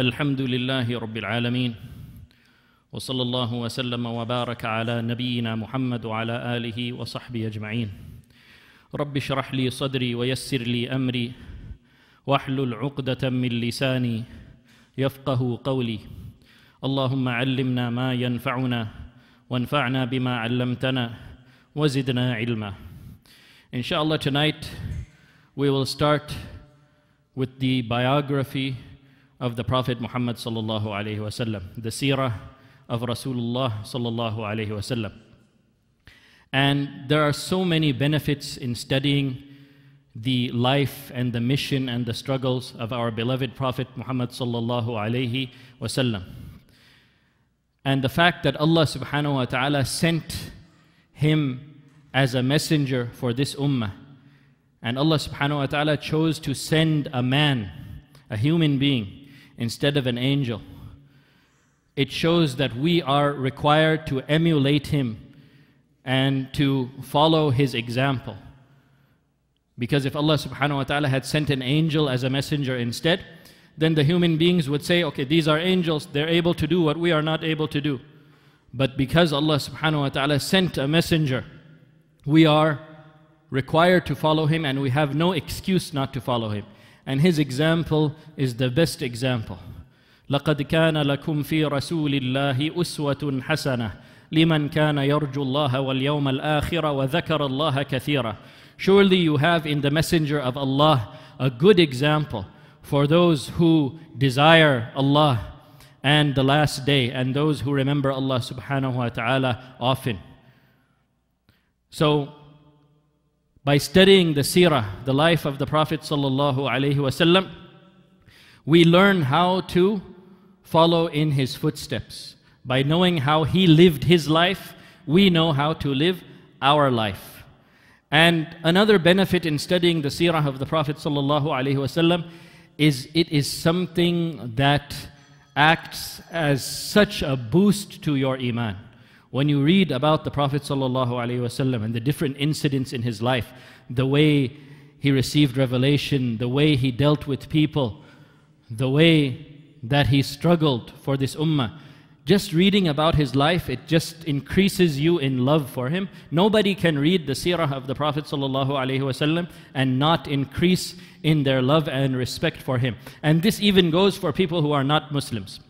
الحمد لله رب العالمين وصلى الله وسلم وبارك على نبينا محمد وعلى آله وصحبه أجمعين. رب اشرح لي صدري ويسر لي أمري واحلل عقدة من لساني يفقه قولي. اللهم علمنا ما ينفعنا وانفعنا بما علمتنا وزدنا علما. inshallah tonight we will start with the biography of the Prophet Muhammad sallallahu alaihi wasallam, the seerah of Rasulullah sallallahu alaihi wasallam. And there are so many benefits in studying the life and the mission and the struggles of our beloved Prophet Muhammad sallallahu alaihi wasallam. And the fact that Allah subhanahu wa ta'ala sent him as a messenger for this ummah. And Allah subhanahu wa ta'ala chose to send a man, a human being, instead of an angel. It shows that we are required to emulate him and to follow his example. Because if Allah subhanahu wa ta'ala had sent an angel as a messenger instead, then the human beings would say, okay, these are angels, they're able to do what we are not able to do. But because Allah subhanahu wa ta'ala sent a messenger, we are required to follow him and we have no excuse not to follow him. And his example is the best example. لقد كان لكم في رسول الله أسوة حسنة لمن كان يرجو الله واليوم الآخر وذكر الله كثيرا. Surely you have in the messenger of Allah a good example for those who desire Allah and the last day and those who remember Allah subhanahu wa ta'ala often. So by studying the seerah, the life of the Prophet sallallahu we learn how to follow in his footsteps. By knowing how he lived his life, we know how to live our life. And another benefit in studying the seerah of the Prophet sallallahu is it is something that acts as such a boost to your iman. When you read about the Prophet ﷺ and the different incidents in his life, the way he received revelation, the way he dealt with people, the way that he struggled for this ummah, just reading about his life, it just increases you in love for him. Nobody can read the seerah of the Prophet ﷺ and not increase in their love and respect for him. And this even goes for people who are not Muslims.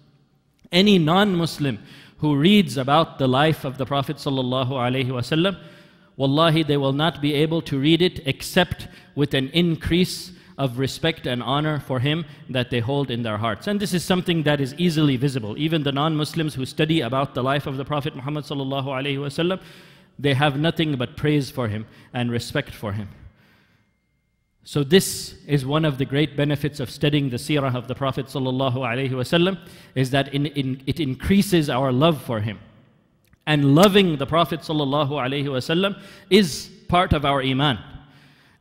Any non Muslim who reads about the life of the Prophet ﷺ, wallahi, they will not be able to read it except with an increase of respect and honor for him that they hold in their hearts. And this is something that is easily visible. Even the non-Muslims who study about the life of the Prophet Muhammad ﷺ, they have nothing but praise for him and respect for him. So this is one of the great benefits of studying the seerah of the Prophet ﷺ, is that in, in, it increases our love for him. And loving the Prophet ﷺ is part of our iman.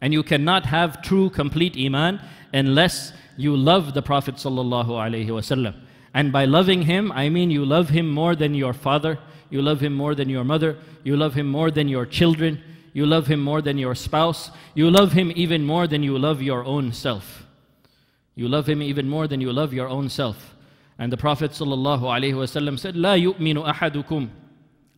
And you cannot have true, complete iman unless you love the Prophet ﷺ. And by loving him, I mean you love him more than your father, you love him more than your mother, you love him more than your children, you love him more than your spouse. You love him even more than you love your own self. You love him even more than you love your own self. And the Prophet ﷺ said, لا يؤمن أحدكم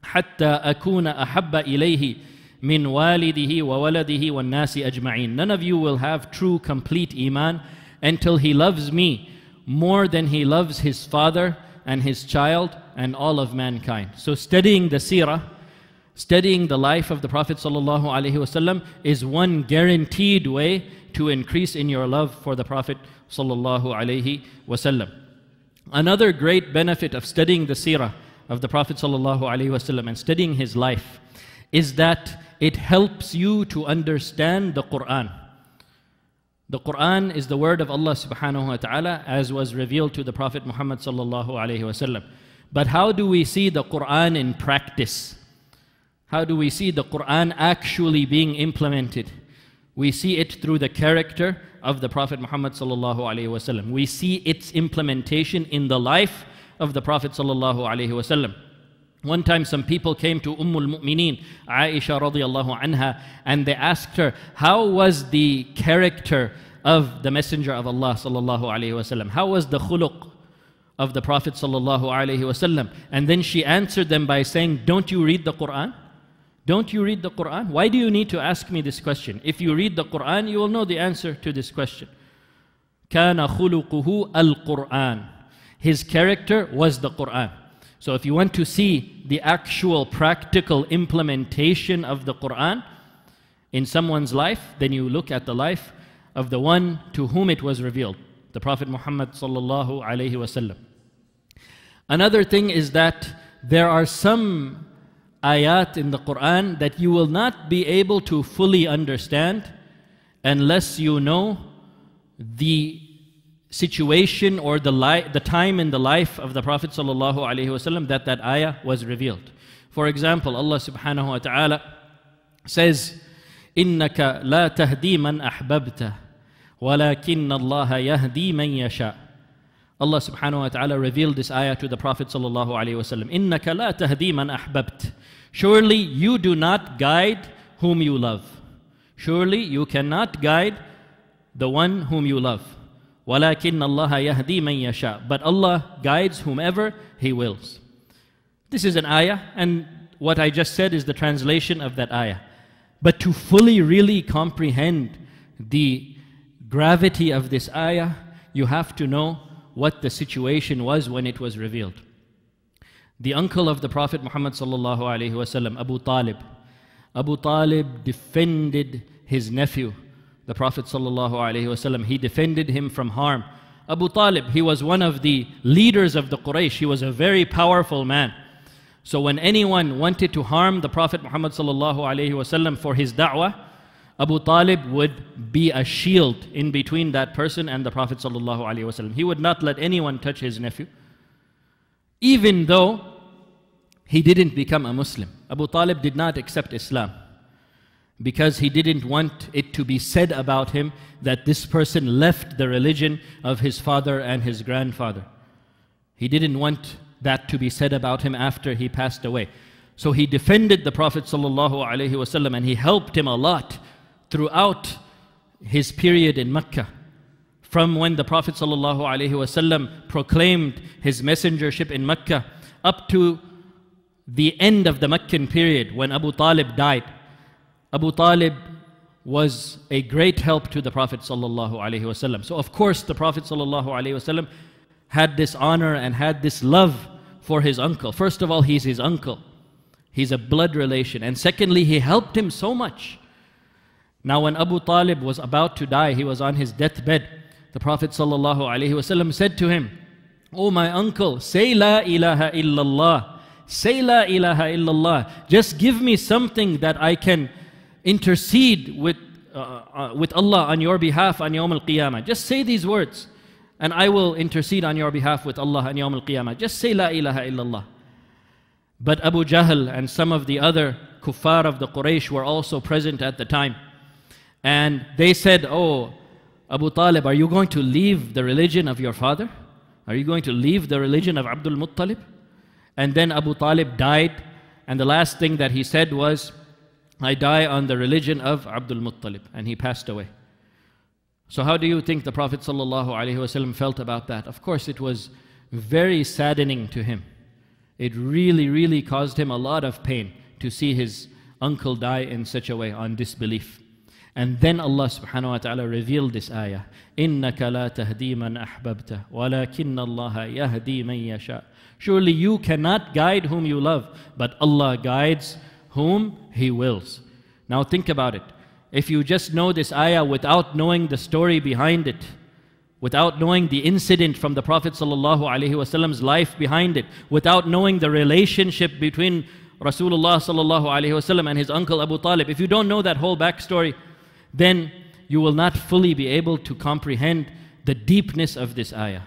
حتى أكون أحب إليه من والده وولده والناس أجمعين. None of you will have true, complete iman until he loves me more than he loves his father and his child and all of mankind. So studying the seerah, Studying the life of the Prophet ﷺ is one guaranteed way to increase in your love for the Prophet ﷺ. Another great benefit of studying the seerah of the Prophet ﷺ and studying his life is that it helps you to understand the Quran. The Quran is the word of Allah subhanahu wa ta'ala as was revealed to the Prophet Muhammad sallallahu alayhi wasallam. But how do we see the Quran in practice? How do we see the Quran actually being implemented? We see it through the character of the Prophet Muhammad sallallahu alaihi wasallam. We see its implementation in the life of the Prophet sallallahu alaihi wasallam. One time some people came to Umm al-Mu'mineen, Aisha radiallahu anha, and they asked her, how was the character of the Messenger of Allah sallallahu alaihi wasallam? How was the khuluq? of the Prophet ﷺ. And then she answered them by saying, Don't you read the Quran? Don't you read the Quran? Why do you need to ask me this question? If you read the Quran, you will know the answer to this question. كان خلقه القرآن. His character was the Quran. So if you want to see the actual practical implementation of the Quran in someone's life, then you look at the life of the one to whom it was revealed, the Prophet Muhammad sallallahu alaihi wasallam. Another thing is that there are some ayat in the Quran that you will not be able to fully understand unless you know the situation or the, li- the time in the life of the Prophet ﷺ that that ayah was revealed. For example, Allah subhanahu wa ta'ala says, إِنَّكَ لَا تَهْدِي مَنْ أَحْبَبْتَ وَلَكِنَّ اللَّهَ يَهْدِي مَنْ يَشَاءُ Allah subhanahu wa ta'ala revealed this ayah to the Prophet sallallahu alayhi wasallam. إِنَّكَ لَا تَهْدِي مَنْ أَحْبَبْتَ Surely you do not guide whom you love. Surely you cannot guide the one whom you love. وَلَكِنَّ اللَّهَ يَهْدِي مَنْ يَشَاءُ But Allah guides whomever He wills. This is an ayah, and what I just said is the translation of that ayah. But to fully, really comprehend the gravity of this ayah, you have to know what the situation was when it was revealed. The uncle of the Prophet Muhammad sallallahu alaihi wasallam, Abu Talib. Abu Talib defended his nephew, the Prophet sallallahu. He defended him from harm. Abu Talib, he was one of the leaders of the Quraysh. He was a very powerful man. So when anyone wanted to harm the Prophet Muhammad sallallahu alaihi wasallam for his da'wah, Abu Talib would be a shield in between that person and the Prophet wasallam. He would not let anyone touch his nephew, even though he didn't become a Muslim. Abu Talib did not accept Islam because he didn't want it to be said about him that this person left the religion of his father and his grandfather. He didn't want that to be said about him after he passed away. So he defended the Prophet ﷺ and he helped him a lot throughout his period in Mecca. From when the Prophet ﷺ proclaimed his messengership in Mecca up to the end of the Meccan period when Abu Talib died. Abu Talib was a great help to the Prophet ﷺ. So of course the Prophet ﷺ had this honor and had this love for his uncle. First of all, he's his uncle. He's a blood relation. And secondly, he helped him so much. Now when Abu Talib was about to die, he was on his deathbed. The Prophet ﷺ said to him, Oh my uncle, say La ilaha illallah. Say La ilaha illallah. Just give me something that I can intercede with, uh, uh, with Allah on your behalf on Yawm al-Qiyamah. Just say these words and I will intercede on your behalf with Allah on Yawm al-Qiyamah. Just say La ilaha illallah. But Abu Jahl and some of the other kuffar of the Quraysh were also present at the time. And they said, Oh, Abu Talib, are you going to leave the religion of your father? Are you going to leave the religion of Abdul Muttalib? And then Abu Talib died, and the last thing that he said was, I die on the religion of Abdul Muttalib, and he passed away. So, how do you think the Prophet ﷺ felt about that? Of course, it was very saddening to him. It really, really caused him a lot of pain to see his uncle die in such a way on disbelief. And then Allah subhanahu wa ta'ala revealed this ayah. إِنَّكَ لَا تَهْدِي مَنْ أَحْبَبْتَ وَلَكِنَّ اللَّهَ يَهْدِي مَنْ يَشَاءُ Surely you cannot guide whom you love, but Allah guides whom He wills. Now think about it. If you just know this ayah without knowing the story behind it, without knowing the incident from the Prophet ﷺ's life behind it, without knowing the relationship between Rasulullah ﷺ and his uncle Abu Talib, if you don't know that whole backstory, then you will not fully be able to comprehend the deepness of this ayah.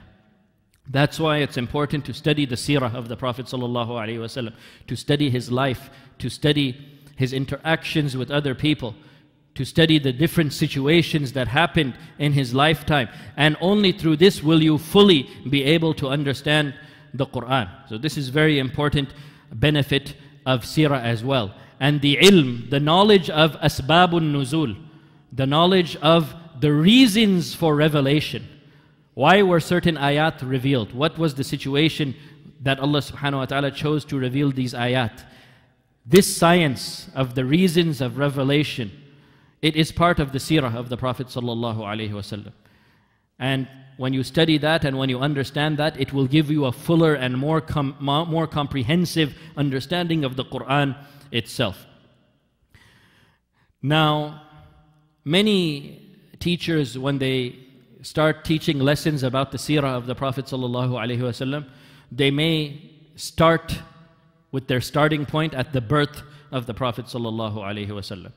That's why it's important to study the seerah of the Prophet ﷺ, to study his life, to study his interactions with other people, to study the different situations that happened in his lifetime. And only through this will you fully be able to understand the Quran. So this is very important benefit of seerah as well. And the ilm, the knowledge of asbabun nuzul, the knowledge of the reasons for revelation. Why were certain ayat revealed? What was the situation that Allah subhanahu wa ta'ala chose to reveal these ayat? This science of the reasons of revelation, it is part of the seerah of the Prophet sallallahu alaihi wasallam. And when you study that and when you understand that, it will give you a fuller and more, com- more comprehensive understanding of the Quran itself. Now, many teachers, when they start teaching lessons about the seerah of the Prophet ﷺ, they may start with their starting point at the birth of the Prophet ﷺ.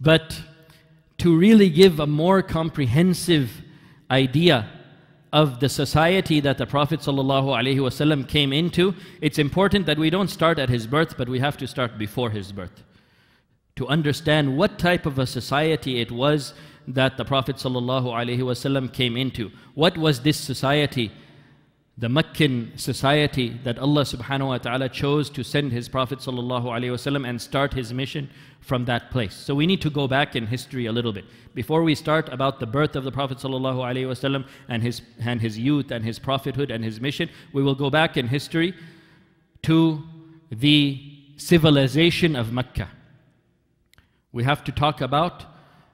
But to really give a more comprehensive idea of the society that the Prophet ﷺ came into, it's important that we don't start at his birth, but we have to start before his birth. To understand what type of a society it was that the Prophet ﷺ came into. What was this society the Meccan society that Allah subhanahu wa ta'ala chose to send His Prophet sallallahu and start His mission from that place. So we need to go back in history a little bit. Before we start about the birth of the Prophet sallallahu and his, and his youth and his prophethood and his mission, we will go back in history to the civilization of Mecca. We have to talk about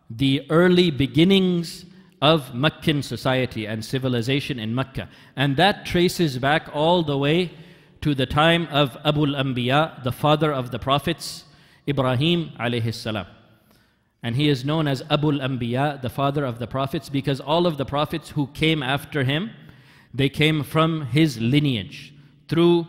the early beginnings of Meccan society and civilization in Mecca. And that traces back all the way to the time of Abu al-Anbiya, the father of the prophets, Ibrahim alayhi salam. And he is known as Abu al-Anbiya, the father of the prophets, because all of the prophets who came after him, they came from his lineage through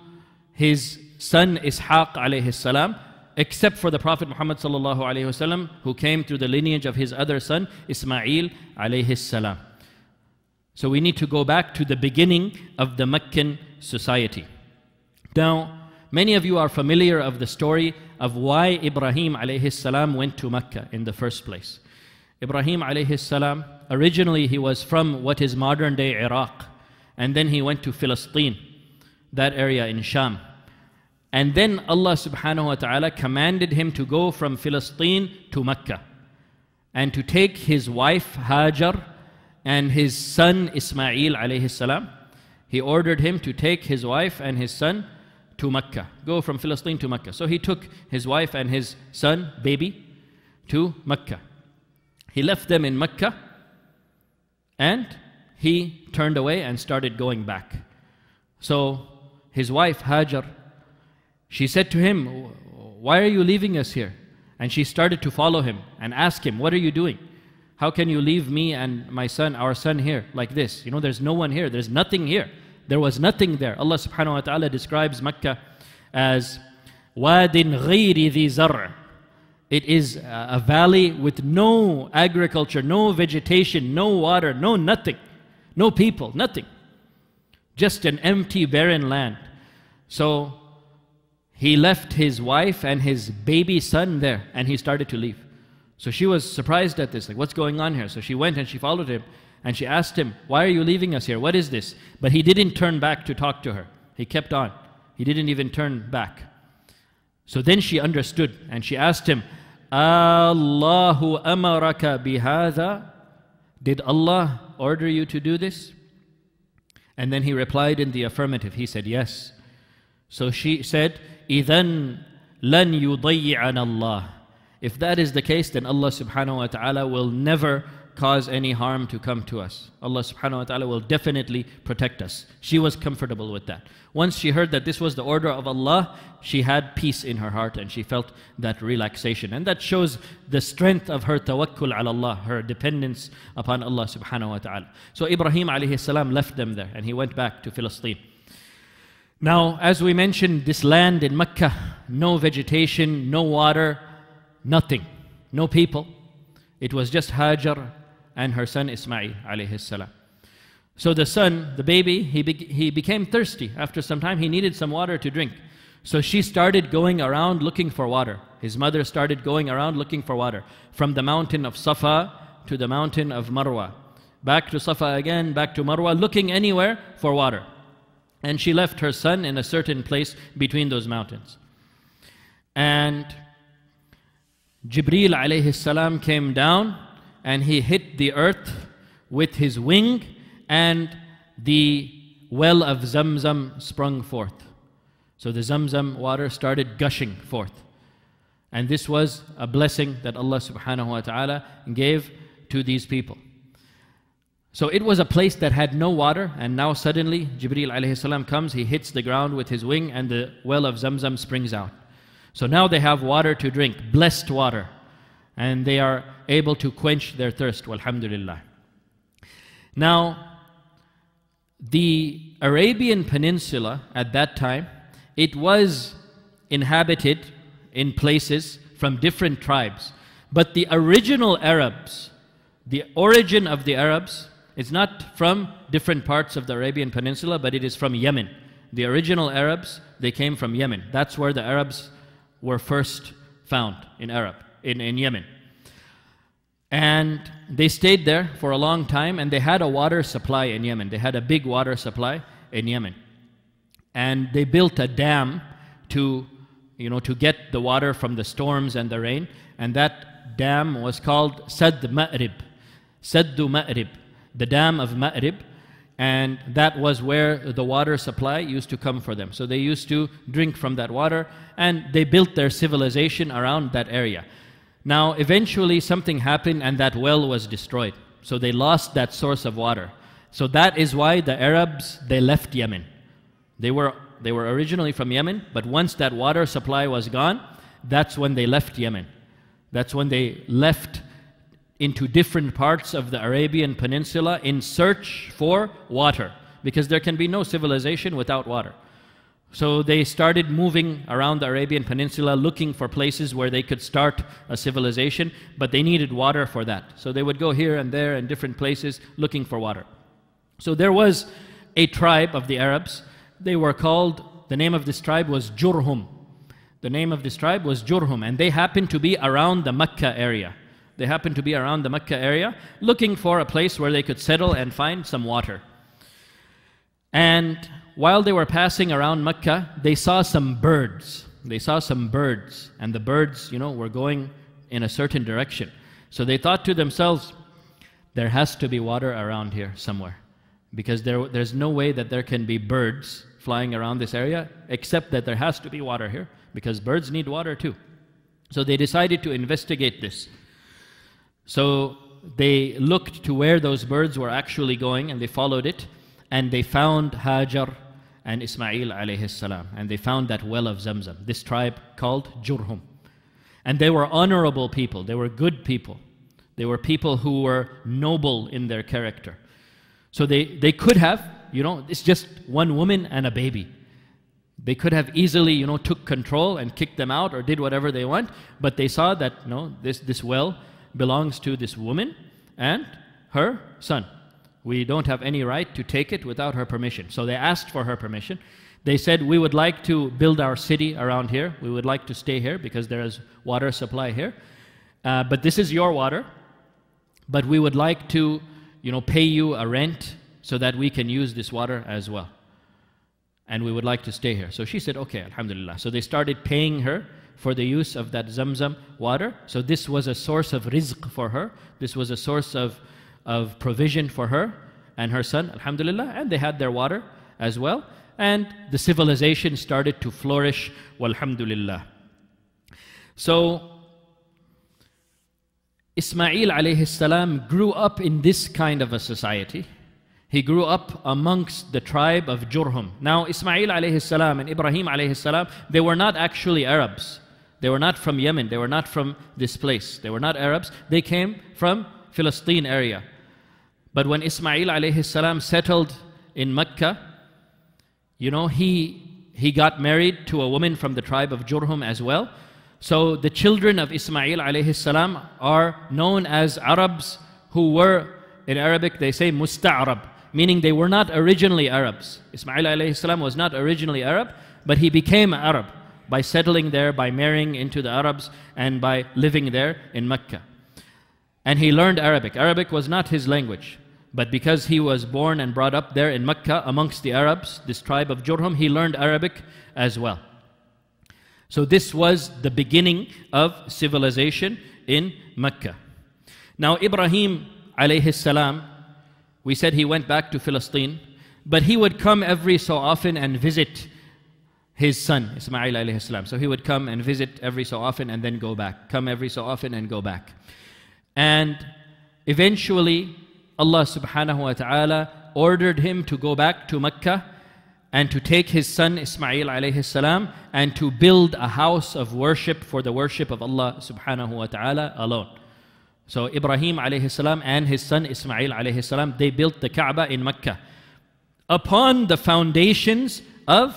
his son Ishaq alayhi salam, except for the Prophet Muhammad sallallahu who came through the lineage of his other son Ismail alayhi salam. So we need to go back to the beginning of the Meccan society. Now, many of you are familiar of the story of why Ibrahim alayhi salam went to Mecca in the first place. Ibrahim alayhi salam, originally he was from what is modern day Iraq, and then he went to Philistine, that area in Sham. And then Allah subhanahu wa ta'ala commanded him to go from Philistine to Mecca and to take his wife Hajar and his son Ismail alayhi salam. He ordered him to take his wife and his son to Mecca. Go from Philistine to Mecca. So he took his wife and his son, baby, to Mecca. He left them in Mecca and he turned away and started going back. So his wife Hajar she said to him, Why are you leaving us here? And she started to follow him and ask him, What are you doing? How can you leave me and my son, our son here, like this? You know, there's no one here, there's nothing here. There was nothing there. Allah subhanahu wa ta'ala describes Mecca as Wadin ghayri dhi zar'. It is a valley with no agriculture, no vegetation, no water, no nothing, no people, nothing. Just an empty, barren land. So he left his wife and his baby son there and he started to leave. So she was surprised at this, like, what's going on here? So she went and she followed him and she asked him, Why are you leaving us here? What is this? But he didn't turn back to talk to her. He kept on. He didn't even turn back. So then she understood and she asked him, Allahu amaraka bihada? Did Allah order you to do this? And then he replied in the affirmative. He said, Yes. So she said, إِذَنْ لَنْ يُضَيِّعَنَ اللَّهِ If that is the case, then Allah subhanahu wa ta'ala will never cause any harm to come to us. Allah subhanahu wa ta'ala will definitely protect us. She was comfortable with that. Once she heard that this was the order of Allah, she had peace in her heart and she felt that relaxation. And that shows the strength of her tawakkul ala Allah, her dependence upon Allah subhanahu wa ta'ala. So Ibrahim alayhi salam left them there and he went back to Philistine. Now, as we mentioned, this land in Mecca, no vegetation, no water, nothing, no people. It was just Hajar and her son Ismail. So the son, the baby, he, be he became thirsty. After some time, he needed some water to drink. So she started going around looking for water. His mother started going around looking for water. From the mountain of Safa to the mountain of Marwa. Back to Safa again, back to Marwa, looking anywhere for water. And she left her son in a certain place between those mountains. And Jibreel alayhi salam came down and he hit the earth with his wing and the well of Zamzam sprung forth. So the Zamzam water started gushing forth. And this was a blessing that Allah subhanahu wa ta'ala gave to these people. So it was a place that had no water, and now suddenly Jibreel alayhi salam comes, he hits the ground with his wing, and the well of Zamzam springs out. So now they have water to drink, blessed water, and they are able to quench their thirst. Alhamdulillah. Now, the Arabian Peninsula at that time, it was inhabited in places from different tribes. But the original Arabs, the origin of the Arabs, is not from different parts of the Arabian Peninsula, but it is from Yemen. The original Arabs, they came from Yemen. That's where the Arabs were first found in Arab, in, in Yemen. And they stayed there for a long time and they had a water supply in Yemen. They had a big water supply in Yemen. And they built a dam to, you know, to get the water from the storms and the rain. And that dam was called Sad Ma'rib. Saddu Ma'rib, the dam of Ma'rib. And that was where the water supply used to come for them. So they used to drink from that water and they built their civilization around that area. Now, eventually, something happened and that well was destroyed. So they lost that source of water. So that is why the Arabs, they left Yemen. They were, they were originally from Yemen, but once that water supply was gone, that's when they left Yemen. That's when they left into different parts of the Arabian Peninsula in search for water, because there can be no civilization without water. So they started moving around the Arabian Peninsula looking for places where they could start a civilization, but they needed water for that. So they would go here and there and different places looking for water. So there was a tribe of the Arabs. They were called, the name of this tribe was Jurhum. The name of this tribe was Jurhum, and they happened to be around the Mecca area. They happened to be around the Mecca area looking for a place where they could settle and find some water. And while they were passing around Mecca, they saw some birds. They saw some birds, and the birds, you know, were going in a certain direction. So they thought to themselves, there has to be water around here somewhere. Because there, there's no way that there can be birds flying around this area, except that there has to be water here, because birds need water too. So they decided to investigate this. So they looked to where those birds were actually going, and they followed it, and they found Hajar and Ismail alayhi salam. And they found that well of Zamzam, this tribe called Jurhum. And they were honorable people, they were good people. They were people who were noble in their character. So they, they could have, you know, it's just one woman and a baby. They could have easily, you know, took control and kicked them out or did whatever they want, but they saw that, know, this, this well belongs to this woman and her son. We don't have any right to take it without her permission. So they asked for her permission. They said, We would like to build our city around here. We would like to stay here because there is water supply here. Uh, but this is your water. But we would like to, you know, pay you a rent so that we can use this water as well. And we would like to stay here. So she said, Okay, Alhamdulillah. So they started paying her for the use of that Zamzam water. So this was a source of rizq for her. This was a source of of provision for her and her son, alhamdulillah, and they had their water as well. And the civilization started to flourish, walhamdulillah. So, Ismail alayhi salam grew up in this kind of a society. He grew up amongst the tribe of Jurhum. Now, Ismail alayhi salam and Ibrahim alayhi salam, they were not actually Arabs. They were not from Yemen. They were not from this place. They were not Arabs. They came from Philistine area. But when Ismail alayhi salam settled in Mecca, you know, he, he got married to a woman from the tribe of Jurhum as well. So the children of Ismail alayhi salam are known as Arabs who were, in Arabic they say musta'arab, meaning they were not originally Arabs. Ismail alayhi salam was not originally Arab, but he became Arab by settling there, by marrying into the Arabs, and by living there in Mecca. And he learned Arabic. Arabic was not his language. But because he was born and brought up there in Mecca amongst the Arabs, this tribe of Jurhum, he learned Arabic as well. So this was the beginning of civilization in Mecca. Now Ibrahim alayhi salam, we said he went back to Philistine, but he would come every so often and visit his son, Ismail alayhi salam. So he would come and visit every so often and then go back. Come every so often and go back. And eventually, Allah subhanahu wa ta'ala ordered him to go back to Mecca and to take his son Ismail alayhi salam and to build a house of worship for the worship of Allah subhanahu wa ta'ala alone. So Ibrahim alayhi salam and his son Ismail alayhi salam, they built the Kaaba in Mecca upon the foundations of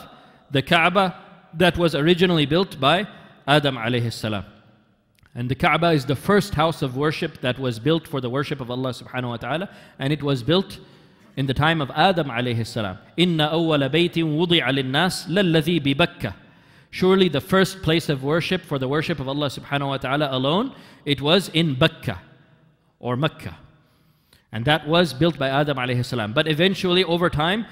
the Kaaba that was originally built by Adam alayhi salam. And the Kaaba is the first house of worship that was built for the worship of Allah subhanahu wa ta'ala and it was built in the time of Adam alayhi salam. Inna awwala baytin wudi'a lin-nas lalladhi bi Bakkah. Surely the first place of worship for the worship of Allah subhanahu wa ta'ala alone, it was in Bakkah or Mecca. And that was built by Adam alayhi salam. But eventually, over time,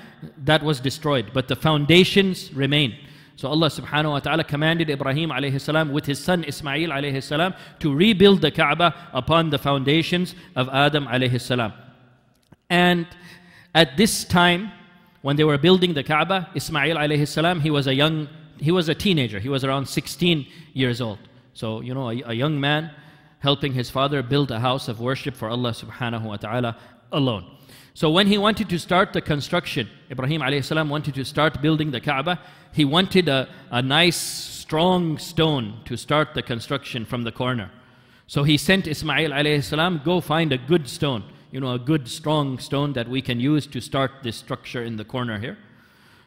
that was destroyed. But the foundations remain. So Allah subhanahu wa ta'ala commanded Ibrahim alayhi salam with his son Ismail alayhi salam to rebuild the Kaaba upon the foundations of Adam alayhi salam. And at this time, when they were building the Kaaba, Ismail alayhi salam, he was a young, he was a teenager. He was around 16 years old. So, you know, a, a young man helping his father build a house of worship for Allah subhanahu wa ta'ala alone. So when he wanted to start the construction, Ibrahim alayhi salam wanted to start building the Kaaba, he wanted a, a nice strong stone to start the construction from the corner. So he sent Ismail alayhi salam, go find a good stone you know, a good strong stone that we can use to start this structure in the corner here.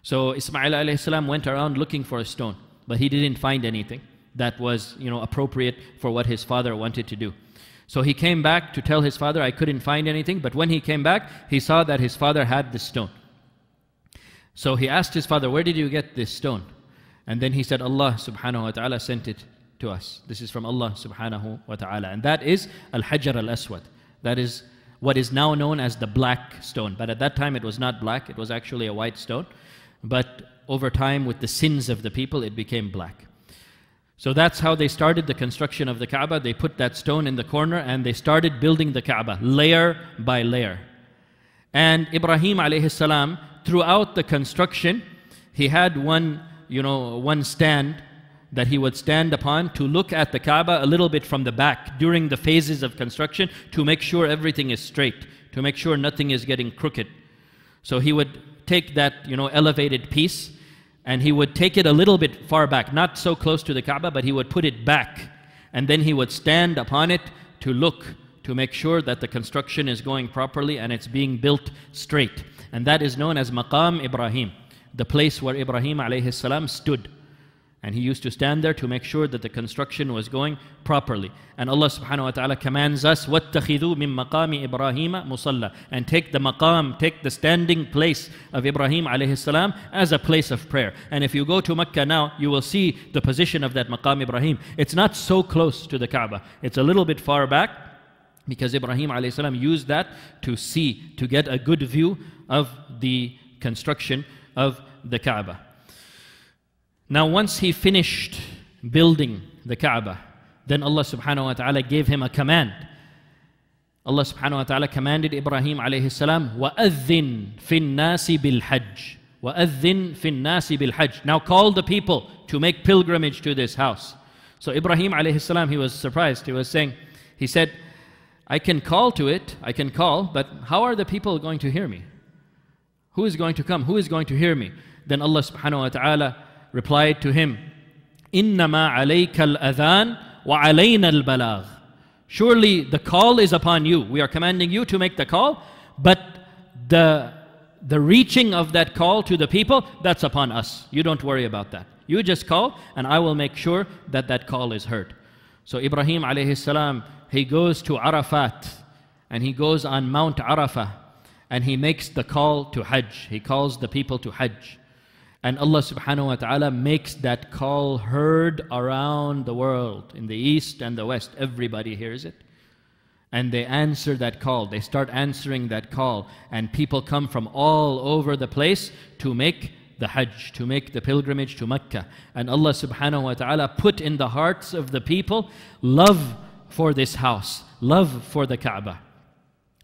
So Ismail alayhi salam went around looking for a stone, but he didn't find anything that was, you know, appropriate for what his father wanted to do. So he came back to tell his father, I couldn't find anything, but when he came back, he saw that his father had the stone. So he asked his father, Where did you get this stone? And then he said, Allah subhanahu wa ta'ala sent it to us. This is from Allah subhanahu wa ta'ala. And that is Al Hajar al Aswad. That is what is now known as the black stone. But at that time it was not black, it was actually a white stone. But over time, with the sins of the people, it became black. So that's how they started the construction of the Kaaba. They put that stone in the corner and they started building the Kaaba, layer by layer. And Ibrahim alayhi salam, throughout the construction, he had one, you know, one stand that he would stand upon to look at the Kaaba a little bit from the back during the phases of construction to make sure everything is straight, to make sure nothing is getting crooked. So he would take that, you know, elevated piece and he would take it a little bit far back, not so close to the Kaaba, but he would put it back. And then he would stand upon it to look to make sure that the construction is going properly and it's being built straight. And that is known as Maqam Ibrahim, the place where Ibrahim alayhi salam stood. And he used to stand there to make sure that the construction was going properly. And Allah subhanahu wa ta'ala commands us, وَاتَّخِذُوا مِن مَقَامِ إِبْرَاهِيمَ مُصَلَّى And take the maqam, take the standing place of Ibrahim alayhi salam as a place of prayer. And if you go to Mecca now, you will see the position of that maqam Ibrahim. It's not so close to the Kaaba. It's a little bit far back because Ibrahim alayhi salam used that to see, to get a good view of the construction of the Kaaba. Now, once he finished building the Kaaba, then Allah subhanahu wa ta'ala gave him a command. Allah subhanahu wa ta'ala commanded Ibrahim alayhi salam, وَأَذِّن فِي النَّاسِ بِالْحَجِّ وَأَذِّن فِي النَّاسِ بِالْحَجِّ Now call the people to make pilgrimage to this house. So Ibrahim alayhi salam, he was surprised. He was saying, he said, I can call to it, I can call, but how are the people going to hear me? Who is going to come? Who is going to hear me? Then Allah subhanahu wa ta'ala replied to him, Innama alayka al-adhan wa alayna al Surely the call is upon you. We are commanding you to make the call, but the, the reaching of that call to the people, that's upon us. You don't worry about that. You just call and I will make sure that that call is heard. So Ibrahim alayhi salam, he goes to Arafat and he goes on Mount Arafah and he makes the call to Hajj. He calls the people to Hajj. And Allah subhanahu wa ta'ala makes that call heard around the world, in the east and the west. Everybody hears it. And they answer that call. They start answering that call. And people come from all over the place to make the Hajj, to make the pilgrimage to Mecca. And Allah subhanahu wa ta'ala put in the hearts of the people love for this house, love for the Kaaba.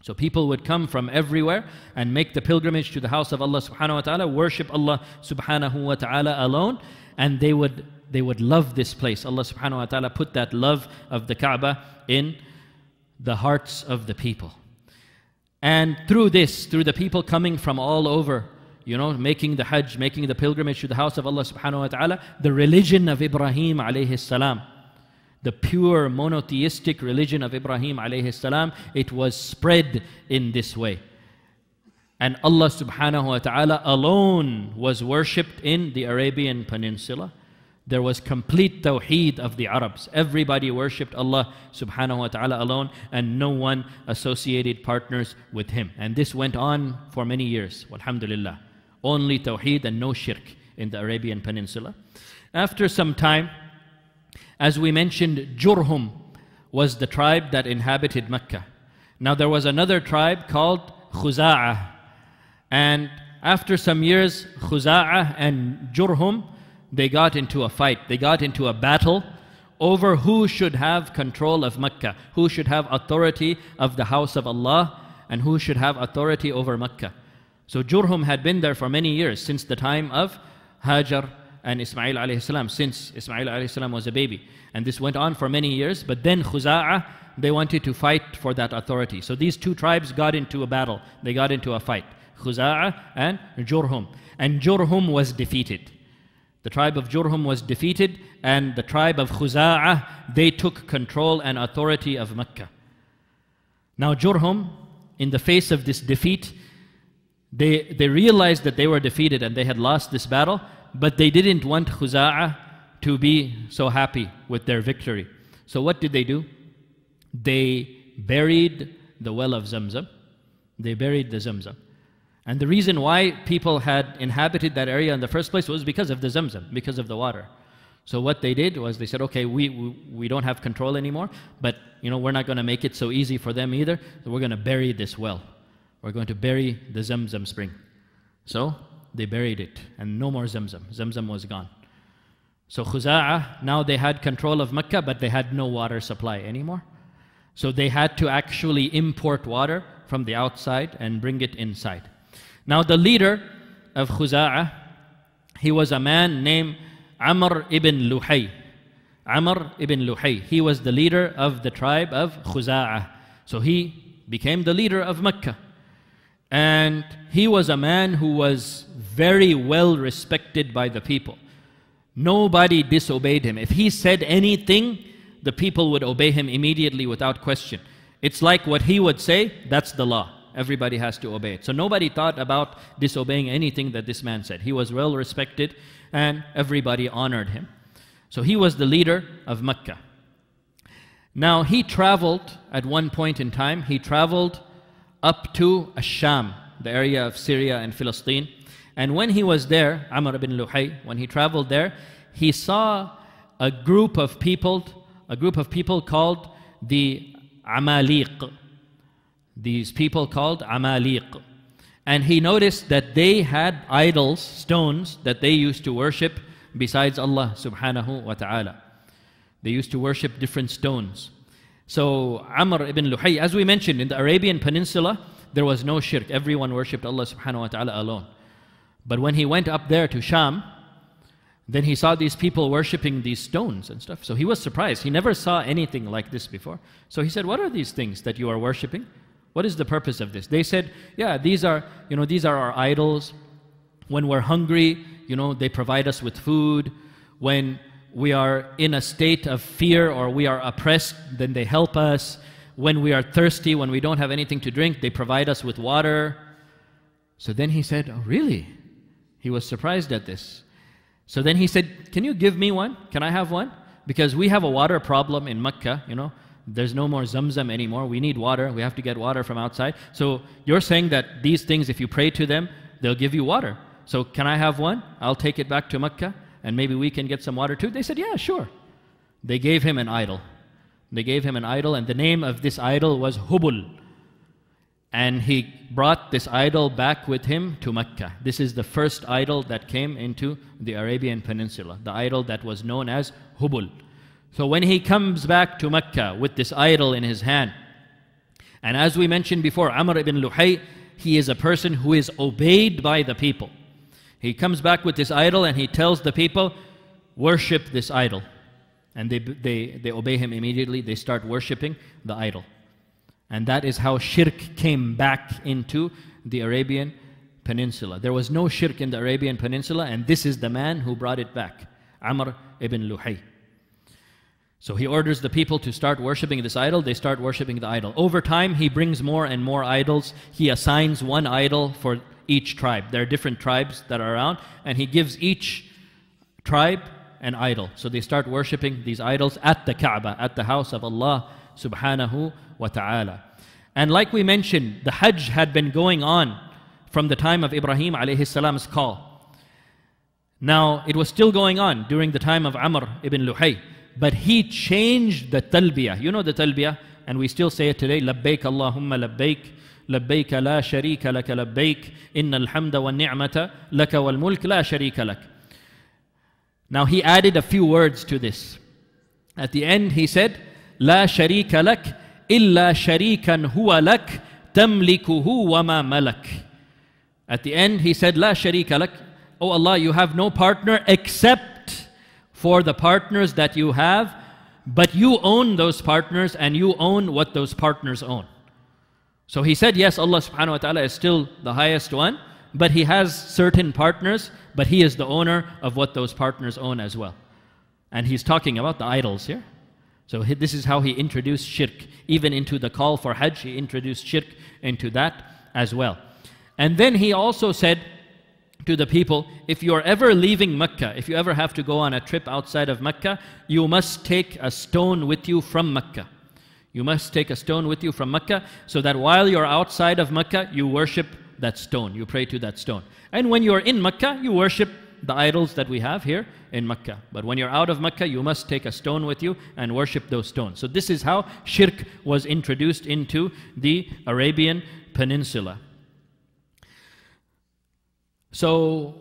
So people would come from everywhere and make the pilgrimage to the house of Allah subhanahu wa ta'ala, worship Allah subhanahu wa ta'ala alone, and they would they would love this place. Allah subhanahu wa ta'ala put that love of the Kaaba in the hearts of the people. And through this, through the people coming from all over, you know, making the Hajj, making the pilgrimage to the house of Allah subhanahu wa ta'ala, the religion of Ibrahim alayhi salam, the pure monotheistic religion of Ibrahim alayhi salam, it was spread in this way. And Allah subhanahu wa ta'ala alone was worshipped in the Arabian Peninsula. There was complete tawheed of the Arabs. Everybody worshipped Allah subhanahu wa ta'ala alone and no one associated partners with Him. And this went on for many years, alhamdulillah. Only tawheed and no shirk in the Arabian Peninsula. After some time, as we mentioned, Jurhum was the tribe that inhabited Mecca. Now there was another tribe called Khuza'ah. And after some years, Khuza'ah and Jurhum, they got into a fight. They got into a battle over who should have control of Mecca, who should have authority of the house of Allah, and who should have authority over Mecca. So Jurhum had been there for many years, since the time of Hajar and Ismail alayhi salam, since Ismail alayhi salam was a baby. And this went on for many years, but then Khuza'ah, they wanted to fight for that authority. So these two tribes got into a battle. They got into a fight. Khuza'ah and Jurhum. And Jurhum was defeated. The tribe of Jurhum was defeated, and the tribe of Khuza'ah, they took control and authority of Mecca. Now Jurhum, in the face of this defeat, they, they realized that they were defeated and they had lost this battle, but they didn't want Khuza'ah to be so happy with their victory. So what did they do? They buried the well of Zamzam. They buried the Zamzam. And the reason why people had inhabited that area in the first place was because of the Zamzam, because of the water. So what they did was they said, okay, we, we, we don't have control anymore, but you know, we're not going to make it so easy for them either. So we're going to bury this well. We're going to bury the Zamzam spring. So they buried it, and no more Zamzam. Zamzam was gone. So Khuza'ah, now they had control of Mecca, but they had no water supply anymore. So they had to actually import water from the outside and bring it inside. Now the leader of Khuza'ah, he was a man named Amr ibn Luhay. Amr ibn Luhay. He was the leader of the tribe of Khuza'ah. So he became the leader of Mecca. And he was a man who was very well respected by the people. Nobody disobeyed him. If he said anything, the people would obey him immediately without question. It's like what he would say, that's the law. Everybody has to obey it. So nobody thought about disobeying anything that this man said. He was well respected and everybody honored him. So he was the leader of Mecca. Now he traveled at one point in time, he traveled up to Asham, the area of Syria and Philistine. And when he was there, Amr ibn Luhay, when he traveled there, he saw a group of people, a group of people called the Amaliq. These people called Amaliq. And he noticed that they had idols, stones, that they used to worship besides Allah subhanahu wa ta'ala. They used to worship different stones. So Amr ibn Luhay, as we mentioned, in the Arabian Peninsula, there was no shirk. Everyone worshipped Allah subhanahu wa ta'ala alone. But when he went up there to Sham, then he saw these people worshipping these stones and stuff. So he was surprised. He never saw anything like this before. So he said, What are these things that you are worshipping? What is the purpose of this? They said, Yeah, these are, you know, these are our idols. When we're hungry, you know, they provide us with food. When we are in a state of fear or we are oppressed, then they help us. When we are thirsty, when we don't have anything to drink, they provide us with water. So then he said, Oh, really? He was surprised at this. So then he said, Can you give me one? Can I have one? Because we have a water problem in Mecca, you know. There's no more Zamzam anymore. We need water. We have to get water from outside. So you're saying that these things, if you pray to them, they'll give you water. So can I have one? I'll take it back to Mecca and maybe we can get some water too? They said, Yeah, sure. They gave him an idol. They gave him an idol, and the name of this idol was Hubal. And he brought this idol back with him to Mecca. This is the first idol that came into the Arabian Peninsula, the idol that was known as Hubal. So when he comes back to Mecca with this idol in his hand, And as we mentioned before, Amr ibn Luhay, he is a person who is obeyed by the people. He comes back with this idol and he tells the people, worship this idol. And they, they, they obey him immediately. They start worshiping the idol. And that is how shirk came back into the Arabian Peninsula. There was no shirk in the Arabian Peninsula, and this is the man who brought it back, Amr ibn Luhay. So he orders the people to start worshiping this idol. They start worshiping the idol. Over time, he brings more and more idols. He assigns one idol for each tribe. There are different tribes that are around, and he gives each tribe an idol. So they start worshiping these idols at the Kaaba, at the house of Allah subhanahu wa ta'ala. And like we mentioned, the Hajj had been going on from the time of Ibrahim alayhi salam's call. Now, it was still going on during the time of Amr ibn Luhay, but he changed the talbiyah. You know the talbiyah, and we still say it today, labbaik Allahumma labbaik, labbaik la sharika laka labbaik, inna alhamda wa ni'mata laka wal mulk la sharika lak. Now, he added a few words to this. At the end, he said, لا شريك لك إلا شريكا هو لك تملكه وما ملك. At the end he said, لا شريك لك. Oh Allah, you have no partner except for the partners that you have, but you own those partners and you own what those partners own. So he said, yes, Allah subhanahu wa ta'ala is still the highest one, but he has certain partners, but he is the owner of what those partners own as well. And he's talking about the idols here. So this is how he introduced shirk. Even into the call for Hajj, he introduced shirk into that as well. And then he also said, to the people, if you're ever leaving Mecca, if you ever have to go on a trip outside of Mecca, you must take a stone with you from Mecca. You must take a stone with you from Mecca so that while you're outside of Mecca, you worship that stone. You pray to that stone. And when you're in Mecca, you worship the idols that we have here in Mecca. But when you're out of Mecca, you must take a stone with you and worship those stones. So this is how shirk was introduced into the Arabian Peninsula. So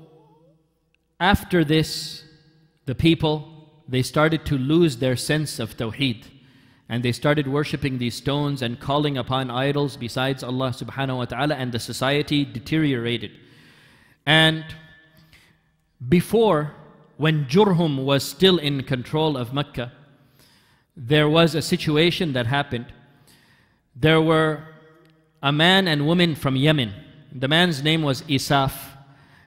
after this, the people they started to lose their sense of tawheed and they started worshipping these stones and calling upon idols besides Allah subhanahu wa ta'ala and the society deteriorated. And before, when Jurhum was still in control of Mecca, there was a situation that happened. There were a man and woman from Yemen. The man's name was Isaf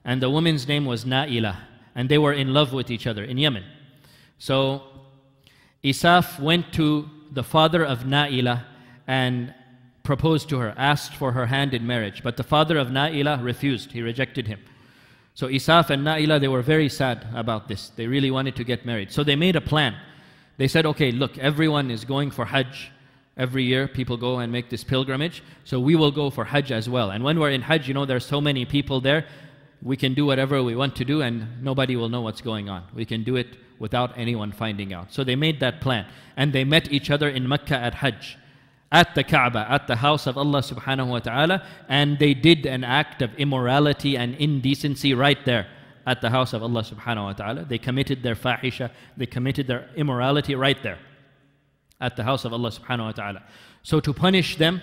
and the woman's name was Na'ila, and they were in love with each other in Yemen. So Isaf went to the father of Na'ila and proposed to her, asked for her hand in marriage. But the father of Na'ila refused, he rejected him. So Isaf and Na'ila, they were very sad about this. They really wanted to get married. So they made a plan. They said, okay, look, everyone is going for Hajj. Every year, people go and make this pilgrimage. So we will go for Hajj as well. And when we're in Hajj, you know, there's so many people there we can do whatever we want to do and nobody will know what's going on. We can do it without anyone finding out. So they made that plan. And they met each other in Mecca at Hajj, at the Kaaba, at the house of Allah subhanahu wa ta'ala, and they did an act of immorality and indecency right there at the house of Allah subhanahu wa ta'ala. They committed their fahisha, they committed their immorality right there at the house of Allah subhanahu wa ta'ala. So to punish them,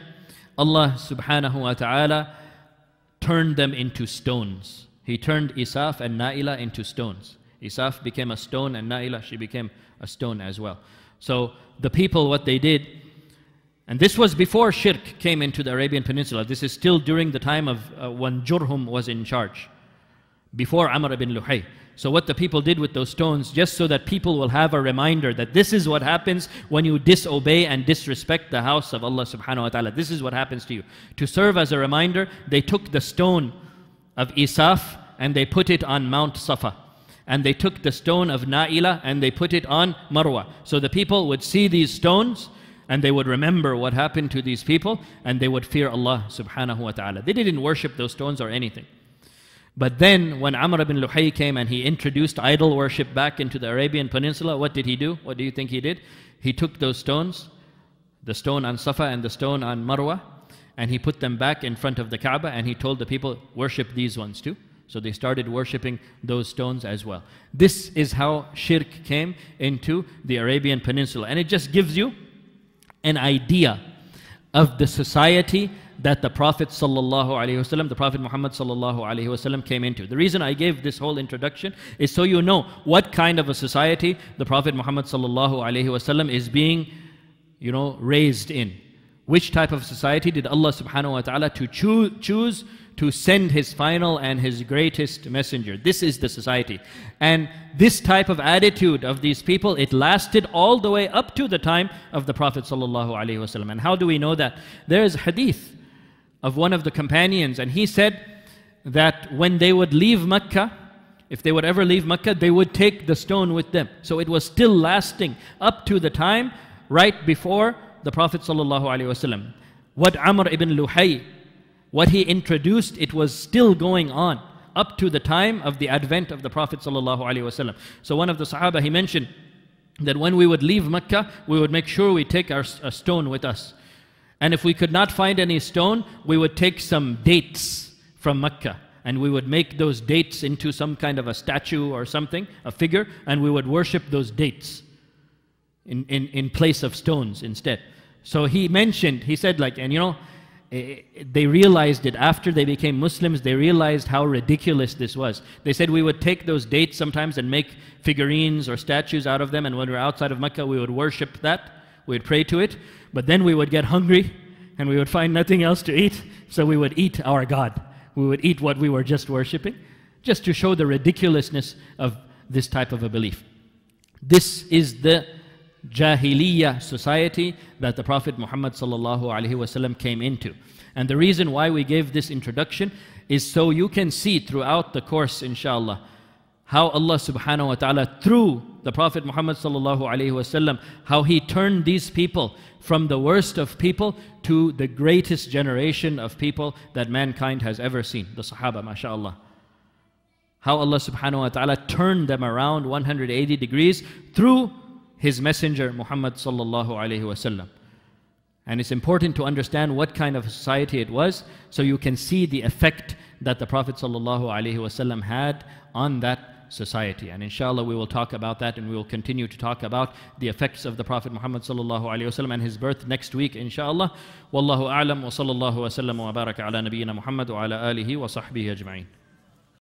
Allah subhanahu wa ta'ala turned them into stones. He turned Isaf and Naila into stones. Isaf became a stone and Naila, she became a stone as well. So the people, what they did, and this was before shirk came into the Arabian Peninsula. This is still during the time of uh, when Jurhum was in charge, before Amr ibn Luhay. So what the people did with those stones, just so that people will have a reminder that this is what happens when you disobey and disrespect the house of Allah subhanahu wa ta'ala. This is what happens to you. To serve as a reminder, they took the stone of Isaf and they put it on Mount Safa. And they took the stone of Naila and they put it on Marwa. So the people would see these stones and they would remember what happened to these people and they would fear Allah subhanahu wa ta'ala. They didn't worship those stones or anything. But then when Amr ibn Luhay came and he introduced idol worship back into the Arabian Peninsula, what did he do? What do you think he did? He took those stones, the stone on Safa and the stone on Marwa, and he put them back in front of the Kaaba and he told the people, worship these ones too. So they started worshipping those stones as well. This is how shirk came into the Arabian Peninsula. And it just gives you an idea of the society that the Prophet ﷺ, the Prophet Muhammad ﷺ came into. The reason I gave this whole introduction is so you know what kind of a society the Prophet Muhammad ﷺ is being, you know, raised in. Which type of society did Allah subhanahu wa ta'ala to choose, choose to send His final and His greatest messenger? This is the society. And this type of attitude of these people, it lasted all the way up to the time of the Prophet sallallahu alaihi wasallam. And how do we know that? There is hadith of one of the companions, and he said that when they would leave Mecca, if they would ever leave Mecca, they would take the stone with them. So it was still lasting up to the time right before the Prophet ﷺ. What Amr ibn Luhay, what he introduced, it was still going on up to the time of the advent of the Prophet ﷺ. So one of the Sahaba, he mentioned that when we would leave Mecca, we would make sure we take our, a stone with us. And if we could not find any stone, we would take some dates from Mecca and we would make those dates into some kind of a statue or something, a figure, and we would worship those dates in, in, in place of stones instead. So he mentioned, he said, like, and you know, eh, they realized it after they became Muslims, they realized how ridiculous this was. They said we would take those dates sometimes and make figurines or statues out of them, and when we were outside of Mecca, we would worship that, we would pray to it, but then we would get hungry and we would find nothing else to eat, so we would eat our God. We would eat what we were just worshiping, just to show the ridiculousness of this type of a belief. This is the Jahiliyyah society that the Prophet Muhammad came into. And the reason why we gave this introduction is so you can see throughout the course, inshallah, how Allah subhanahu wa ta'ala, through the Prophet Muhammad sallallahu how he turned these people from the worst of people to the greatest generation of people that mankind has ever seen, the Sahaba, mashallah. How Allah subhanahu wa ta'ala turned them around 180 degrees through his messenger Muhammad sallallahu alaihi wasallam. And it's important to understand what kind of society it was so you can see the effect that the Prophet sallallahu alaihi wasallam had on that society. And inshallah we will talk about that and we will continue to talk about the effects of the Prophet Muhammad sallallahu alaihi wasallam and his birth next week inshallah. Wallahu a'lam wa sallallahu wa sallam wa baraka ala nabiyyina Muhammad wa ala alihi wa sahbihi ajma'in.